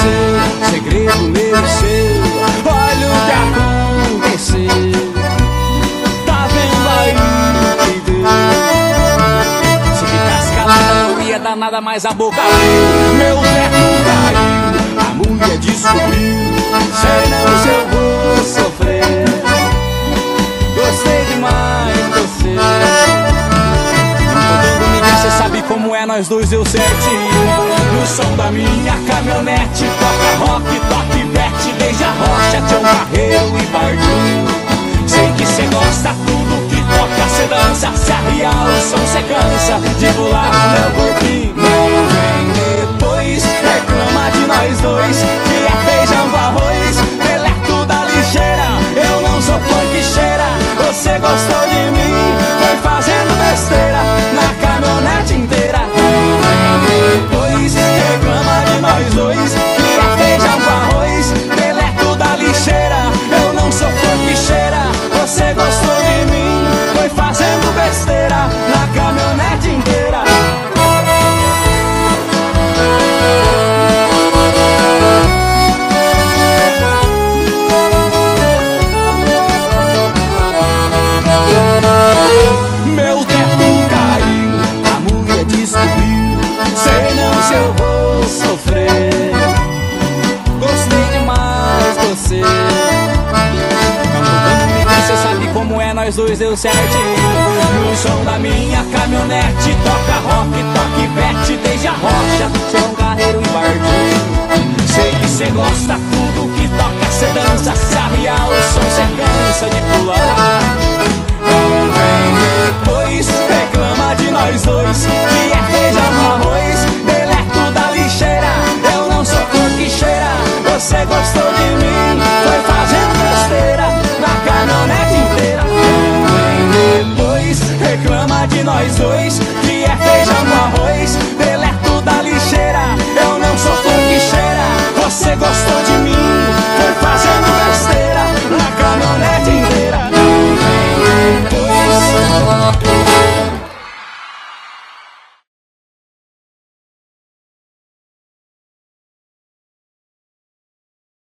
Ser segredo meu e seu Olha o que aconteceu Tá vendo aí Se ficasse calada não ia dar nada mais a boca Meu teto caiu, a mulher descobriu nós dois, eu certinho No som da minha caminhonete Toca rock, toque bet Desde a rocha, Tião Carreiro e Bardinho. Sei que cê gosta tudo que toca Cê dança, se arria o som Cê cansa de pular no corpinho Não vem depois, reclama de nós dois nós dois deu certo. No som da minha caminhonete, toca rock, toque pet, desde a rocha, um carreiro e barquinho. Sei que cê gosta, tudo que toca cê dança, se arriar o som cê cansa de pular. Vem depois, reclama de nós dois, que é feijão no arroz, deleto da lixeira. Eu não sou cor que cheira, você gostou de mim.